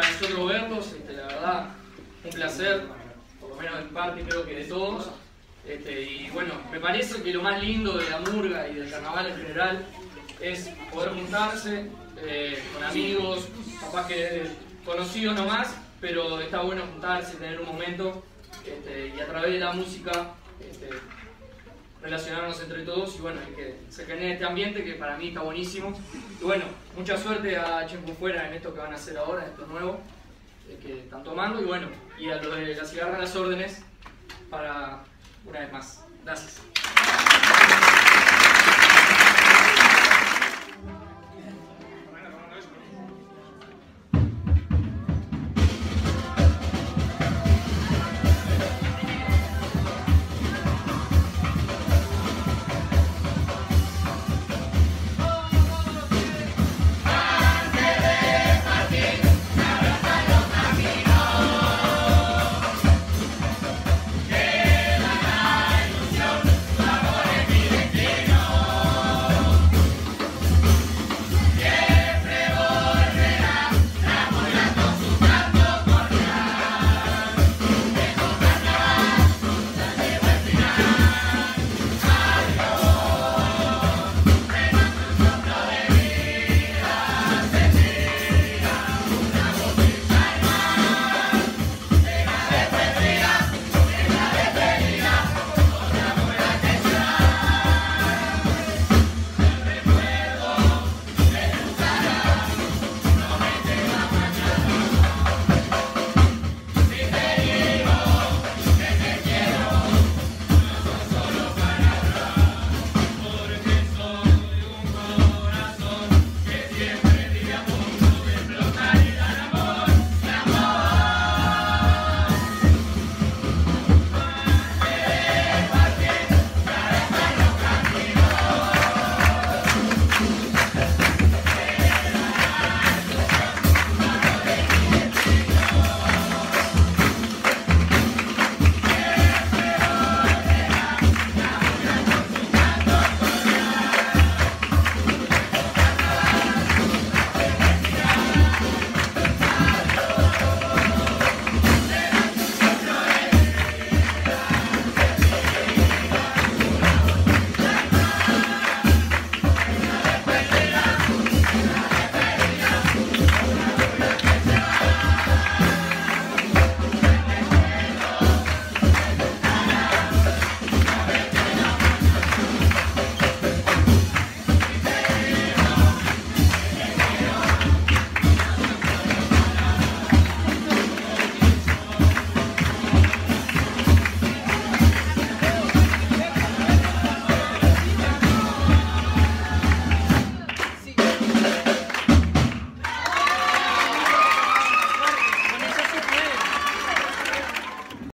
para nosotros verlos, este, la verdad, un placer, por lo menos en parte creo que de todos. Este, y bueno, me parece que lo más lindo de la murga y del carnaval en general es poder juntarse eh, con amigos, capaz que eh, conocidos nomás, pero está bueno juntarse, tener un momento este, y a través de la música relacionarnos entre todos y bueno, que se genere este ambiente que para mí está buenísimo. Y bueno, mucha suerte a Chempu Fuera en esto que van a hacer ahora, esto nuevo eh, que están tomando y bueno, y a los de la cigarra las órdenes para una vez más. Gracias.